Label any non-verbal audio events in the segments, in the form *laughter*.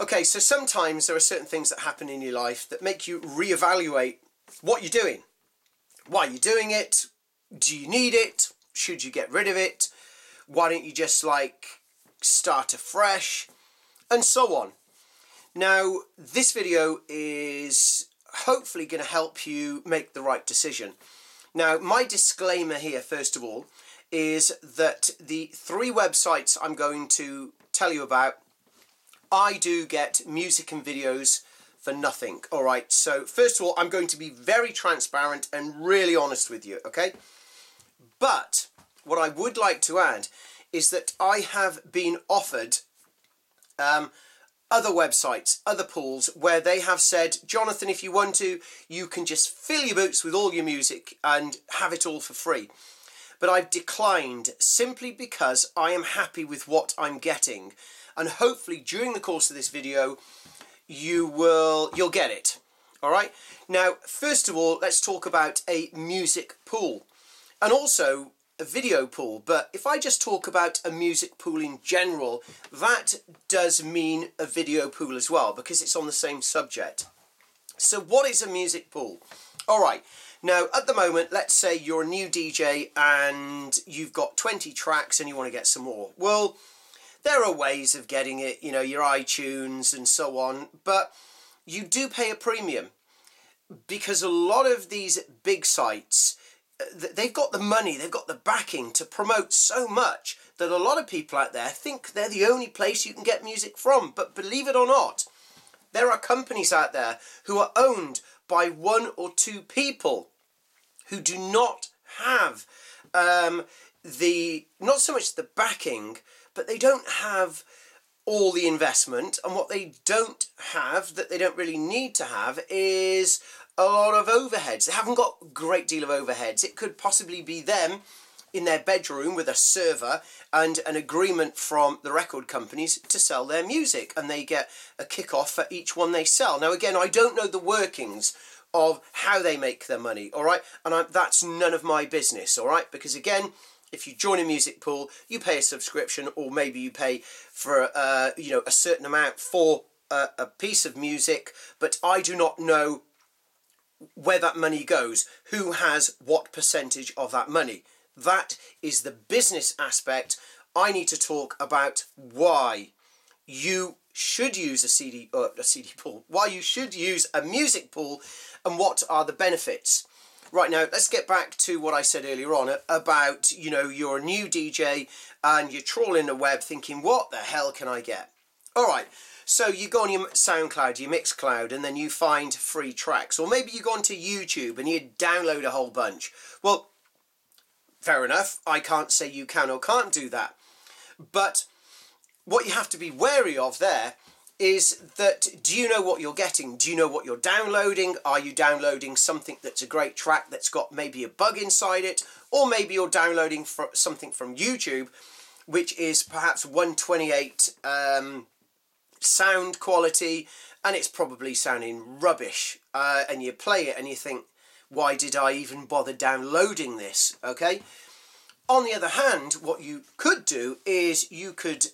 Okay, so sometimes there are certain things that happen in your life that make you reevaluate what you're doing. Why you're doing it? Do you need it? Should you get rid of it? Why don't you just like start afresh? And so on. Now, this video is hopefully going to help you make the right decision. Now, my disclaimer here, first of all, is that the three websites I'm going to tell you about I do get music and videos for nothing. All right, so first of all, I'm going to be very transparent and really honest with you, okay? But what I would like to add is that I have been offered um, other websites, other pools, where they have said, Jonathan, if you want to, you can just fill your boots with all your music and have it all for free. But I've declined simply because I am happy with what I'm getting and hopefully during the course of this video you will you'll get it. All right? Now first of all let's talk about a music pool and also a video pool. But if I just talk about a music pool in general that does mean a video pool as well because it's on the same subject. So what is a music pool? All right. Now at the moment let's say you're a new DJ and you've got 20 tracks and you want to get some more. Well there are ways of getting it, you know, your iTunes and so on, but you do pay a premium because a lot of these big sites they've got the money, they've got the backing to promote so much that a lot of people out there think they're the only place you can get music from. But believe it or not, there are companies out there who are owned by one or two people who do not have um, the, not so much the backing, but they don't have all the investment and what they don't have that they don't really need to have is a lot of overheads. They haven't got a great deal of overheads. It could possibly be them in their bedroom with a server and an agreement from the record companies to sell their music and they get a kick-off for each one they sell. Now again, I don't know the workings of how they make their money, all right? And I, that's none of my business, all right? Because again, if you join a music pool, you pay a subscription, or maybe you pay for uh, you know a certain amount for a, a piece of music. But I do not know where that money goes, who has what percentage of that money. That is the business aspect. I need to talk about why you should use a CD uh, a CD pool, why you should use a music pool, and what are the benefits. Right now, let's get back to what I said earlier on about, you know, you're a new DJ and you're trawling the web thinking, what the hell can I get? All right, so you go on your SoundCloud, your Mixcloud, and then you find free tracks. Or maybe you go onto YouTube and you download a whole bunch. Well, fair enough. I can't say you can or can't do that. But what you have to be wary of there is that do you know what you're getting? Do you know what you're downloading? Are you downloading something that's a great track that's got maybe a bug inside it? Or maybe you're downloading something from YouTube which is perhaps 128 um, sound quality and it's probably sounding rubbish uh, and you play it and you think why did I even bother downloading this okay on the other hand what you could do is you could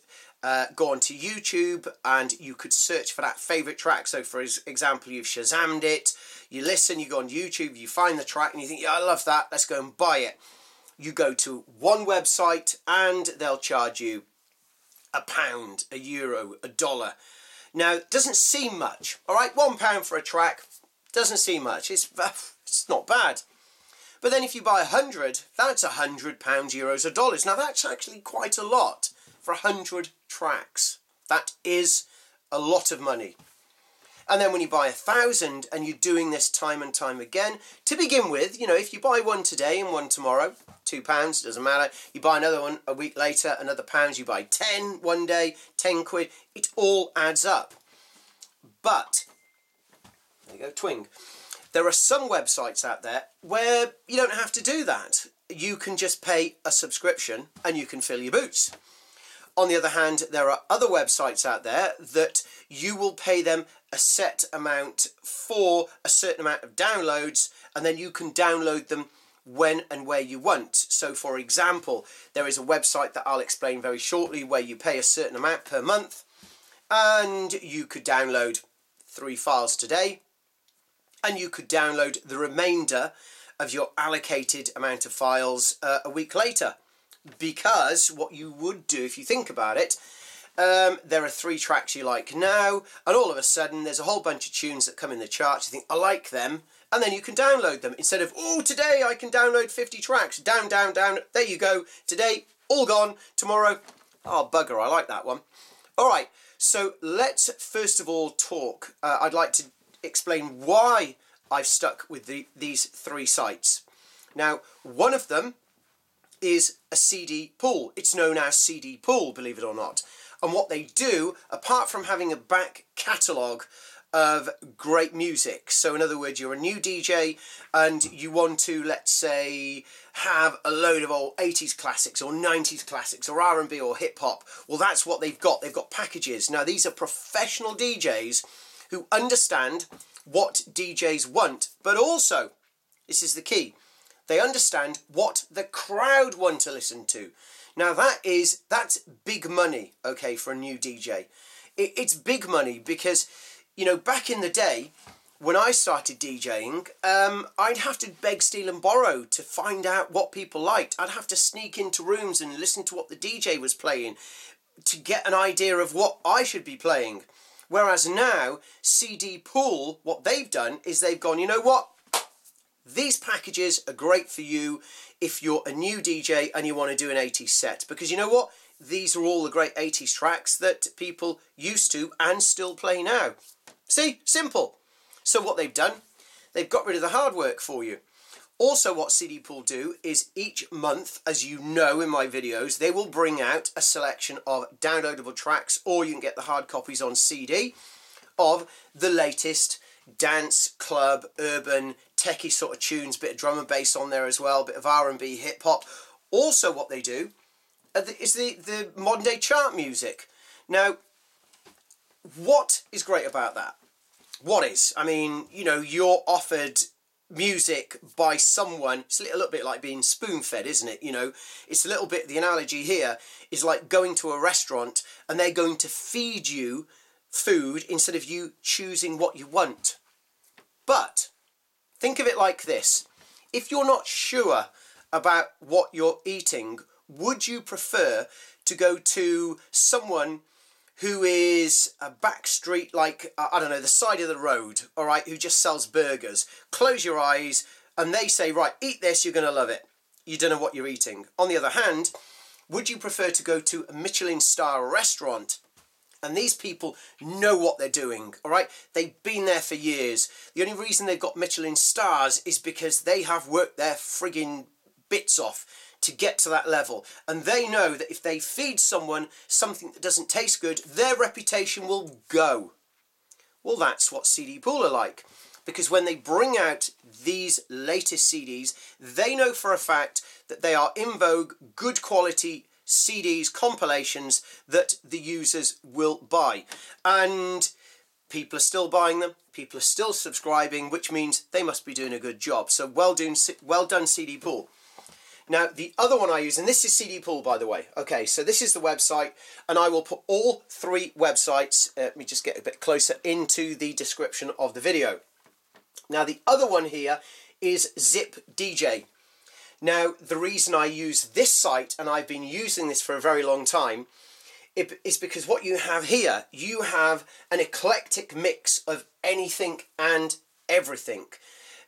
uh, go onto YouTube and you could search for that favourite track. So for example, you've Shazammed it, you listen, you go on YouTube, you find the track and you think, yeah, I love that, let's go and buy it. You go to one website and they'll charge you a pound, a euro, a dollar. Now, doesn't seem much, all right? One pound for a track doesn't seem much. It's, *laughs* it's not bad. But then if you buy a hundred, that's a hundred pounds, euros, or dollars. Now, that's actually quite a lot for 100 tracks. That is a lot of money. And then when you buy a thousand and you're doing this time and time again, to begin with, you know, if you buy one today and one tomorrow, two pounds, doesn't matter. You buy another one a week later, another pounds, you buy 10 one day, 10 quid, it all adds up. But, there you go, twing. There are some websites out there where you don't have to do that. You can just pay a subscription and you can fill your boots. On the other hand, there are other websites out there that you will pay them a set amount for a certain amount of downloads and then you can download them when and where you want. So for example, there is a website that I'll explain very shortly where you pay a certain amount per month and you could download three files today and you could download the remainder of your allocated amount of files uh, a week later because what you would do if you think about it um, there are three tracks you like now and all of a sudden there's a whole bunch of tunes that come in the charts you think I like them and then you can download them. Instead of oh today I can download 50 tracks down down down there you go today all gone tomorrow oh bugger I like that one. All right so let's first of all talk uh, I'd like to explain why I've stuck with the, these three sites. Now one of them is a CD pool it's known as CD pool believe it or not and what they do apart from having a back catalogue of great music. So in other words, you're a new DJ and you want to, let's say, have a load of old 80s classics or 90s classics or R&B or hip hop. Well, that's what they've got. They've got packages. Now, these are professional DJs who understand what DJs want, but also, this is the key, they understand what the crowd want to listen to. Now that is, that's big money, okay, for a new DJ. It, it's big money because you know, back in the day, when I started DJing, um, I'd have to beg, steal, and borrow to find out what people liked. I'd have to sneak into rooms and listen to what the DJ was playing to get an idea of what I should be playing. Whereas now, CD Pool, what they've done is they've gone, you know what? These packages are great for you if you're a new DJ and you want to do an 80s set. Because you know what? These are all the great 80s tracks that people used to and still play now. See, simple. So what they've done, they've got rid of the hard work for you. Also what CD Pool do is each month, as you know in my videos, they will bring out a selection of downloadable tracks or you can get the hard copies on CD of the latest dance, club, urban, techie sort of tunes, bit of drum and bass on there as well, bit of R&B, hip hop. Also what they do is the, the modern day chart music. Now, what is great about that? what is? I mean, you know, you're offered music by someone. It's a little bit like being spoon fed, isn't it? You know, it's a little bit, the analogy here is like going to a restaurant and they're going to feed you food instead of you choosing what you want. But think of it like this. If you're not sure about what you're eating, would you prefer to go to someone who is a back street like I don't know the side of the road all right who just sells burgers? Close your eyes and they say right eat this you're going to love it. You don't know what you're eating. On the other hand would you prefer to go to a Michelin star restaurant and these people know what they're doing all right they've been there for years the only reason they've got Michelin stars is because they have worked their frigging bits off to get to that level. And they know that if they feed someone something that doesn't taste good, their reputation will go. Well, that's what CD Pool are like. Because when they bring out these latest CDs, they know for a fact that they are in vogue, good quality CDs, compilations that the users will buy. And people are still buying them, people are still subscribing, which means they must be doing a good job. So well done, well done CD Pool. Now, the other one I use, and this is CD Pool, by the way. Okay, so this is the website, and I will put all three websites, uh, let me just get a bit closer, into the description of the video. Now, the other one here is Zip DJ. Now, the reason I use this site, and I've been using this for a very long time, is because what you have here, you have an eclectic mix of anything and everything.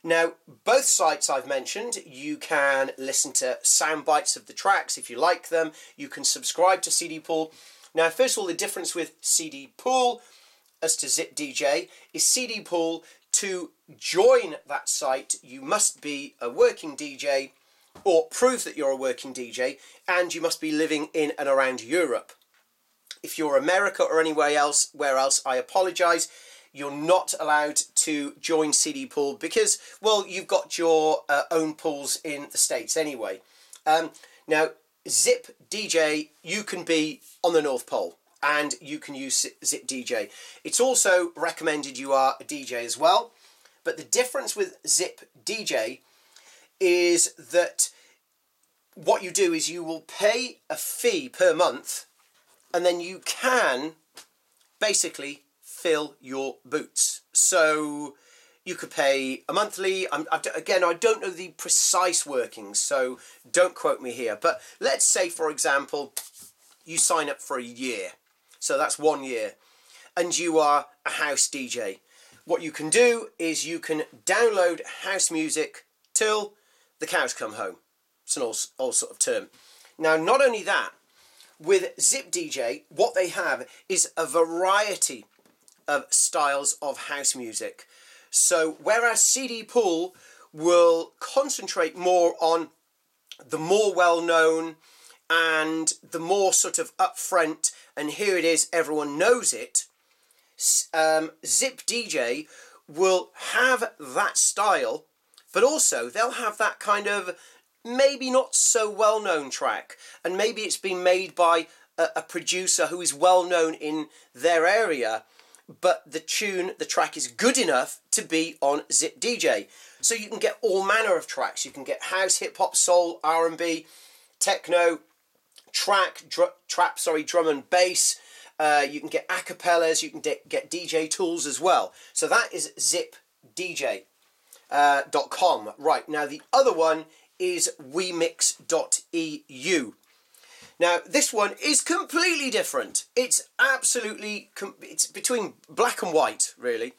Now, both sites I've mentioned, you can listen to sound bites of the tracks if you like them. You can subscribe to CD Pool. Now, first of all, the difference with CD Pool as to Zip DJ is CD Pool to join that site, you must be a working DJ or prove that you're a working DJ and you must be living in and around Europe. If you're America or anywhere else, where else, I apologise you're not allowed to join CD Pool because, well, you've got your uh, own pools in the States anyway. Um, now, Zip DJ, you can be on the North Pole and you can use Zip DJ. It's also recommended you are a DJ as well. But the difference with Zip DJ is that what you do is you will pay a fee per month and then you can basically fill your boots. So you could pay a monthly. I'm, again, I don't know the precise workings, so don't quote me here. But let's say, for example, you sign up for a year. So that's one year. And you are a house DJ. What you can do is you can download house music till the cows come home. It's an old, old sort of term. Now, not only that, with Zip DJ, what they have is a variety of styles of house music. So, whereas CD Pool will concentrate more on the more well known and the more sort of upfront, and here it is, everyone knows it, um, Zip DJ will have that style, but also they'll have that kind of maybe not so well known track, and maybe it's been made by a, a producer who is well known in their area, but the tune, the track is good enough to be on Zip DJ. So you can get all manner of tracks. You can get house, hip hop, soul, R and B, techno, track, dr- trap, sorry, drum and bass. Uh, you can get acapellas. You can de- get DJ tools as well. So that is zipdj.com. Uh, right now, the other one is wemix.eu. Now, this one is completely different. It's absolutely, it's between black and white, really.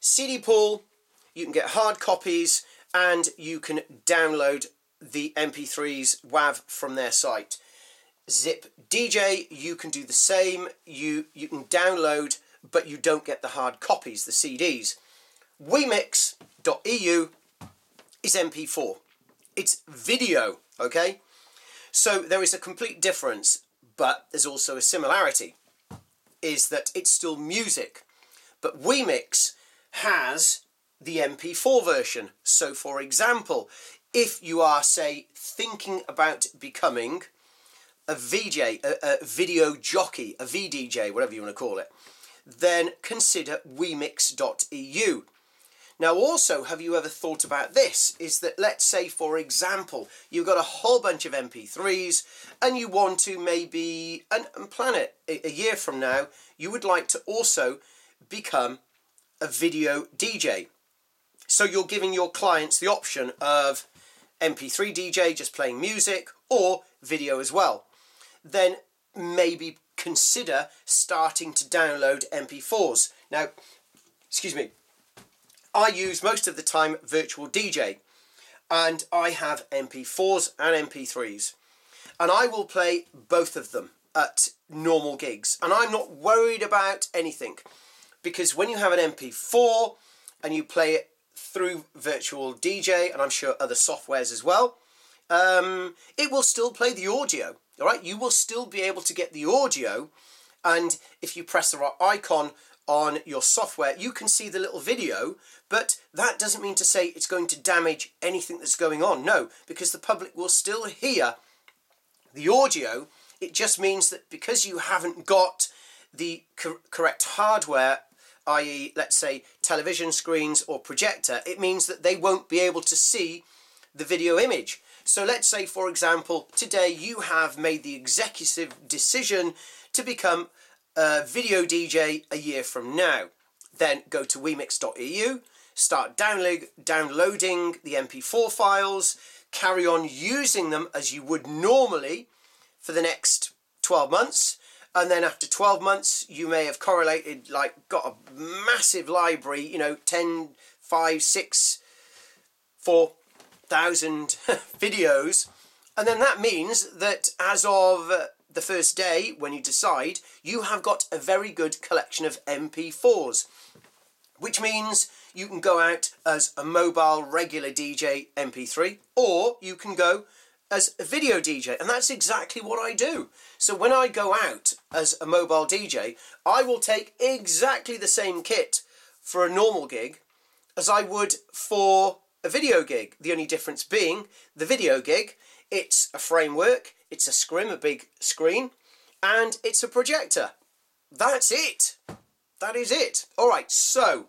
CD pool, you can get hard copies, and you can download the MP3s WAV from their site. Zip DJ, you can do the same. You you can download, but you don't get the hard copies, the CDs. Wemix.eu is MP4. It's video, okay? So there is a complete difference, but there's also a similarity, is that it's still music. But Wemix has the MP4 version. So for example, if you are, say, thinking about becoming a VJ, a, a video jockey, a VDJ, whatever you want to call it, then consider wemix.eu. Now, also, have you ever thought about this? Is that, let's say, for example, you've got a whole bunch of MP3s and you want to maybe, and, and plan it a, a year from now, you would like to also become a video DJ. So you're giving your clients the option of MP3 DJ, just playing music, or video as well. Then maybe consider starting to download MP4s. Now, excuse me, I use most of the time Virtual DJ and I have MP4s and MP3s and I will play both of them at normal gigs. And I'm not worried about anything. Because when you have an MP4 and you play it through Virtual DJ and I'm sure other softwares as well, um, it will still play the audio. All right, you will still be able to get the audio, and if you press the right icon on your software, you can see the little video, but that doesn't mean to say it's going to damage anything that's going on. No, because the public will still hear the audio. It just means that because you haven't got the cor- correct hardware, i.e., let's say television screens or projector, it means that they won't be able to see the video image. So let's say, for example, today you have made the executive decision to become video DJ a year from now. Then go to wemix.eu, start download, downloading the MP4 files, carry on using them as you would normally for the next 12 months. And then after 12 months, you may have correlated, like, got a massive library, you know, 10, 5, 6, 4,000 *laughs* videos. And then that means that as of the first day, when you decide, you have got a very good collection of MP4s, which means you can go out as a mobile regular DJ MP3, or you can go as a video DJ, and that's exactly what I do. So when I go out as a mobile DJ, I will take exactly the same kit for a normal gig as I would for a video gig. The only difference being the video gig, it's a framework, it's a scrim, a big screen, and it's a projector. That's it. That is it. All right, so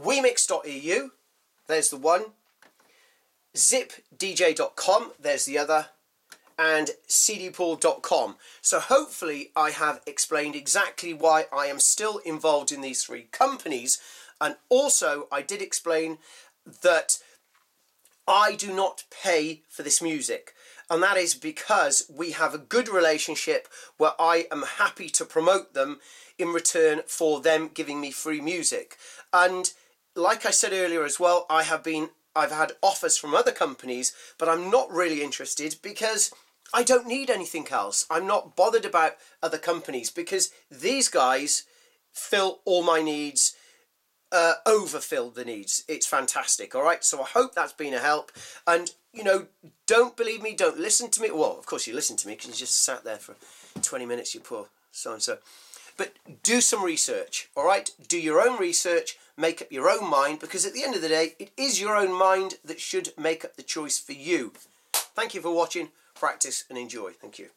wemix.eu, there's the one. Zipdj.com, there's the other. and cdpool.com. So hopefully I have explained exactly why I am still involved in these three companies. And also I did explain that I do not pay for this music. And that is because we have a good relationship where I am happy to promote them in return for them giving me free music. And like I said earlier as well, I have been I've had offers from other companies, but I'm not really interested because I don't need anything else. I'm not bothered about other companies because these guys fill all my needs, uh, overfill the needs. It's fantastic, all right? So I hope that's been a help. And, you know, don't believe me, don't listen to me. Well, of course you listen to me because you just sat there for 20 minutes, you poor so-and-so. But do some research, all right? Do your own research, make up your own mind, because at the end of the day, it is your own mind that should make up the choice for you. Thank you for watching. Practice and enjoy. Thank you.